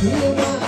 Yeah.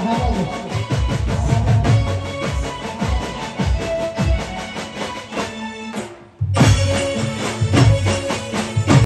Oh.